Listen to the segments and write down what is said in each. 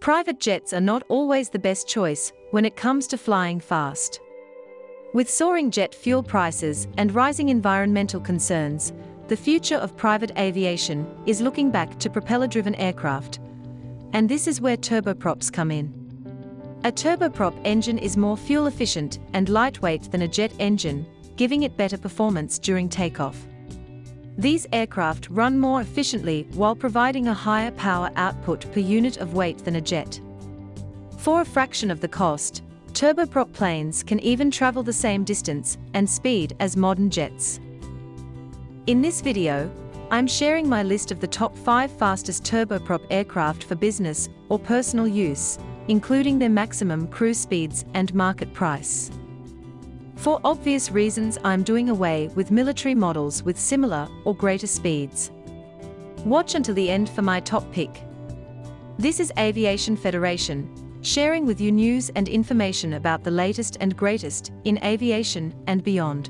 Private jets are not always the best choice when it comes to flying fast. With soaring jet fuel prices and rising environmental concerns, the future of private aviation is looking back to propeller-driven aircraft. And this is where turboprops come in. A turboprop engine is more fuel efficient and lightweight than a jet engine, giving it better performance during takeoff. These aircraft run more efficiently while providing a higher power output per unit of weight than a jet. For a fraction of the cost, turboprop planes can even travel the same distance and speed as modern jets. In this video, I'm sharing my list of the top 5 fastest turboprop aircraft for business or personal use, including their maximum cruise speeds and market price. For obvious reasons I'm doing away with military models with similar or greater speeds. Watch until the end for my top pick. This is Aviation Federation, sharing with you news and information about the latest and greatest in aviation and beyond.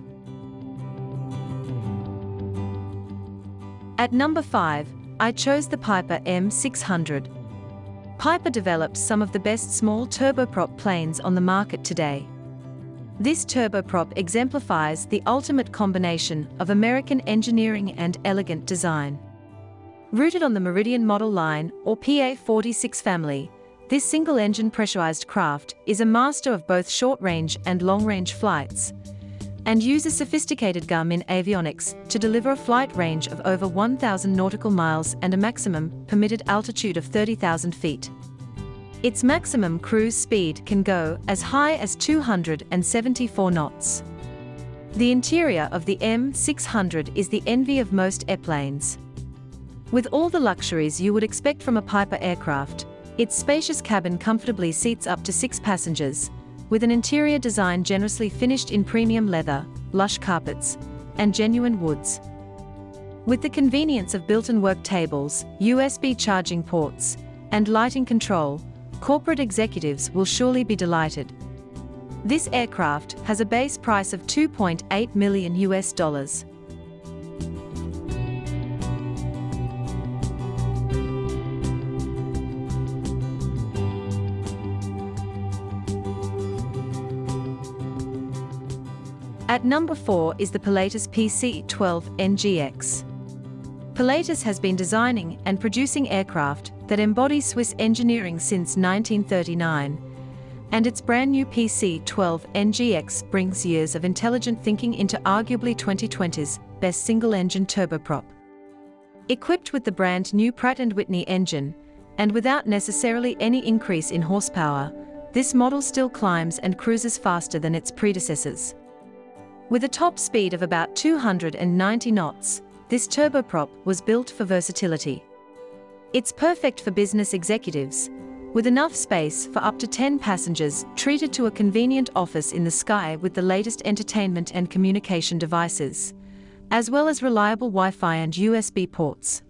At number 5, I chose the Piper M600. Piper develops some of the best small turboprop planes on the market today. This turboprop exemplifies the ultimate combination of American engineering and elegant design. Rooted on the Meridian model line, or PA-46 family, this single-engine pressurized craft is a master of both short-range and long-range flights, and uses sophisticated Garmin avionics to deliver a flight range of over 1,000 nautical miles and a maximum permitted altitude of 30,000 feet. Its maximum cruise speed can go as high as 274 knots. The interior of the M600 is the envy of most airplanes. With all the luxuries you would expect from a Piper aircraft, its spacious cabin comfortably seats up to six passengers, with an interior design generously finished in premium leather, lush carpets, and genuine woods. With the convenience of built-in work tables, USB charging ports, and lighting control, corporate executives will surely be delighted. This aircraft has a base price of 2.8 million US dollars. At number 4 is the Pilatus PC-12 NGX. Pilatus has been designing and producing aircraft that embody Swiss engineering since 1939, and its brand new PC-12 NGX brings years of intelligent thinking into arguably 2020's best single-engine turboprop. Equipped with the brand new Pratt & Whitney engine, and without necessarily any increase in horsepower, this model still climbs and cruises faster than its predecessors. With a top speed of about 290 knots, this turboprop was built for versatility. It's perfect for business executives, with enough space for up to 10 passengers treated to a convenient office in the sky with the latest entertainment and communication devices, as well as reliable Wi-Fi and USB ports.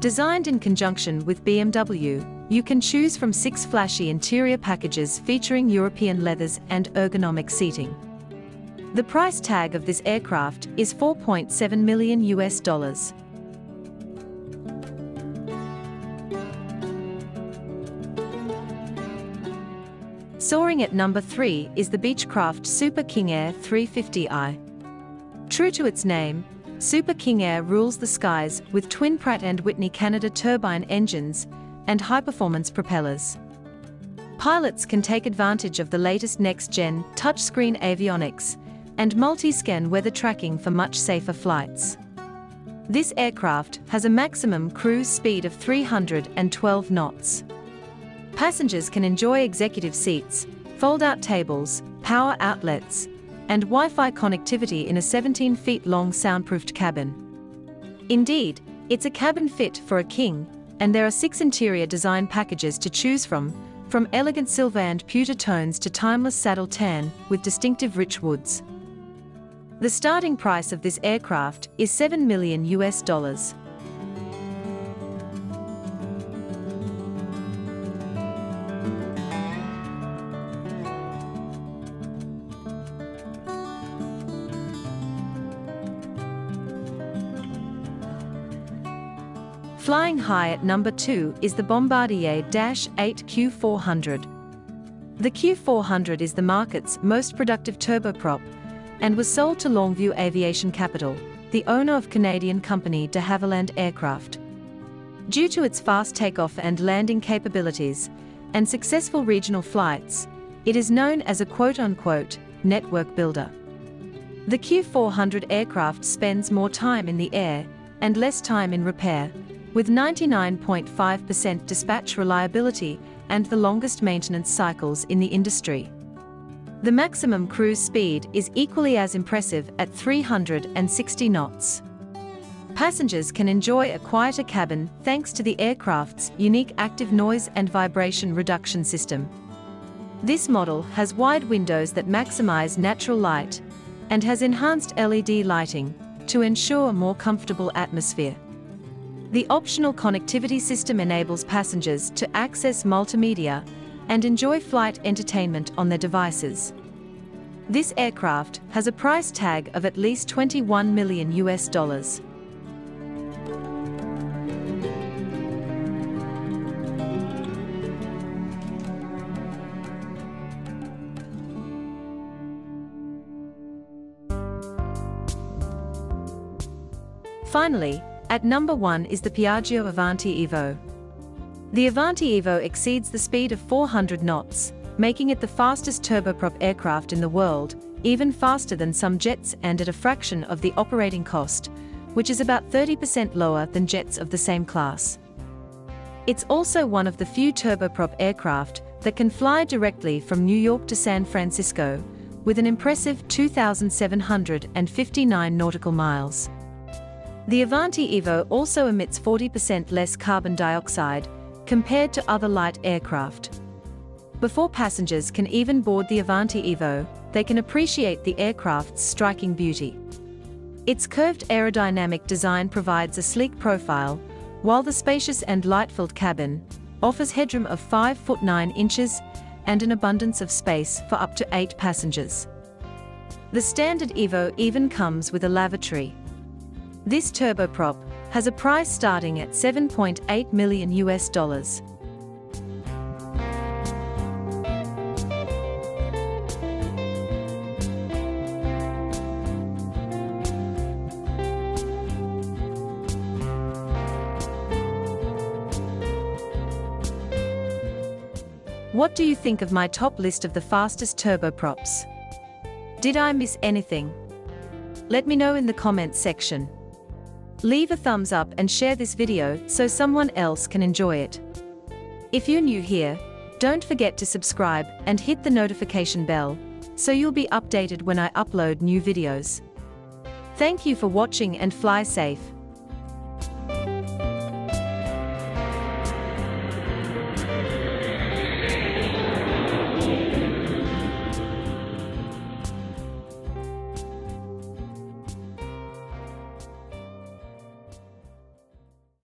Designed in conjunction with BMW, you can choose from six flashy interior packages featuring European leathers and ergonomic seating. The price tag of this aircraft is 4.7 million US dollars. Soaring at number 3 is the Beechcraft Super King Air 350i. True to its name, Super King Air rules the skies with twin Pratt & Whitney Canada turbine engines and high-performance propellers. Pilots can take advantage of the latest next-gen touchscreen avionics and multi-scan weather tracking for much safer flights. This aircraft has a maximum cruise speed of 312 knots. Passengers can enjoy executive seats, fold-out tables, power outlets, and Wi-Fi connectivity in a 17 feet long soundproofed cabin. Indeed, it's a cabin fit for a king, and there are six interior design packages to choose from, from elegant silver and pewter tones to timeless saddle tan with distinctive rich woods. The starting price of this aircraft is 7 million US dollars. Flying high at number 2 is the Bombardier Dash 8 Q400. The Q400 is the market's most productive turboprop and was sold to Longview Aviation Capital, the owner of Canadian company de Havilland Aircraft. Due to its fast takeoff and landing capabilities and successful regional flights, it is known as a quote-unquote network builder. The Q400 aircraft spends more time in the air and less time in repair, with 99.5% dispatch reliability and the longest maintenance cycles in the industry. The maximum cruise speed is equally as impressive at 360 knots. Passengers can enjoy a quieter cabin thanks to the aircraft's unique active noise and vibration reduction system. This model has wide windows that maximize natural light and has enhanced LED lighting to ensure a more comfortable atmosphere. The optional connectivity system enables passengers to access multimedia and enjoy flight entertainment on their devices. This aircraft has a price tag of at least 21 million US dollars. Finally, at number 1 is the Piaggio Avanti Evo. The Avanti Evo exceeds the speed of 400 knots, making it the fastest turboprop aircraft in the world, even faster than some jets and at a fraction of the operating cost, which is about 30% lower than jets of the same class. It's also one of the few turboprop aircraft that can fly directly from New York to San Francisco, with an impressive 2,759 nautical miles. The Avanti Evo also emits 40% less carbon dioxide compared to other light aircraft. Before passengers can even board the Avanti Evo, they can appreciate the aircraft's striking beauty. Its curved aerodynamic design provides a sleek profile, while the spacious and light-filled cabin offers headroom of 5 foot 9 inches and an abundance of space for up to 8 passengers. The standard Evo even comes with a lavatory. This turboprop has a price starting at 7.8 million US dollars. What do you think of my top list of the fastest turboprops? Did I miss anything? Let me know in the comments section. Leave a thumbs up and share this video so someone else can enjoy it. If you're new here, don't forget to subscribe and hit the notification bell so you'll be updated when I upload new videos. Thank you for watching and fly safe.